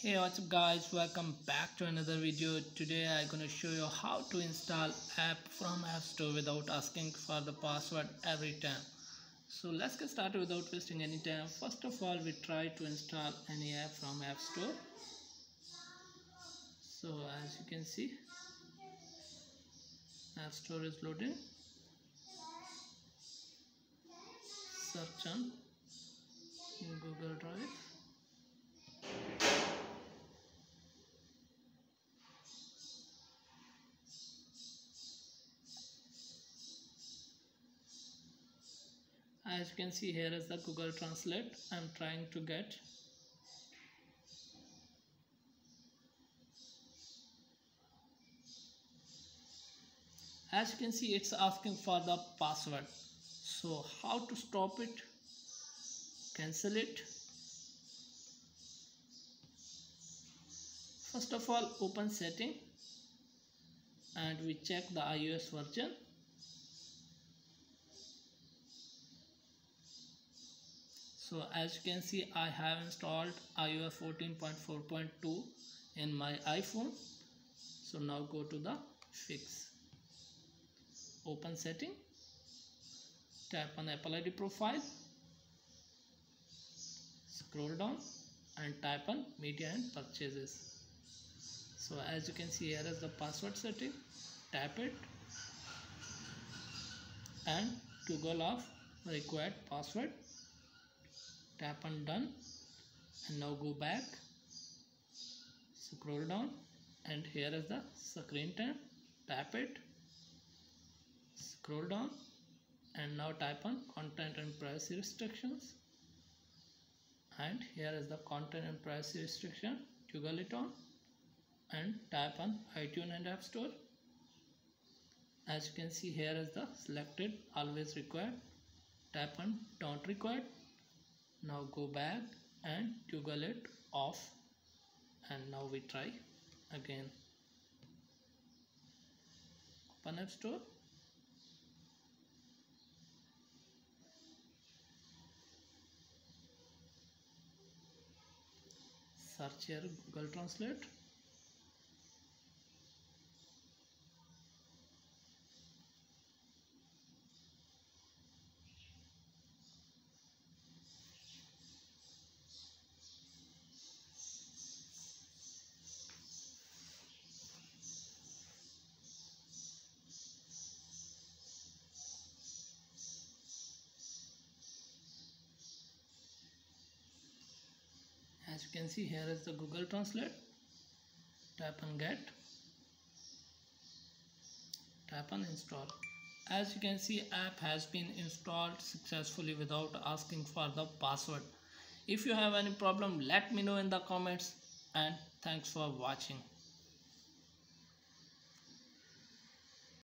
hey what's up guys? Welcome back to another video. Today i'm gonna show you how to install app from app store without asking for the password every time. So let's get started without wasting any time. First of all we try to install any app from app store. So as you can see app store is loading. Search on google drive as you can see here is the google translate. I'm trying to get. As you can see it's asking for the password. So how to stop it? Cancel it. First of all open setting. And we check the iOS version so as you can see I have installed iOS 14.4.2 in my iPhone. So now go to the fix. Open setting. Tap on Apple ID profile. Scroll down and type on media and purchases. So as you can see here is the password setting. Tap it. And toggle off required password tap on done. And now go back scroll down and here is the screen time. Tap it scroll down and now type on content and privacy restrictions. And here is the content and privacy restriction. Toggle it on and type on iTunes and App Store. As you can see here is the selected always required tap on don't required now go back and toggle it off. And now we try again. Open app store. Search here google translate as you can see here is the Google Translate. Tap on get. Tap on install. As you can see app has been installed successfully without asking for the password. If you have any problem let me know in the comments and thanks for watching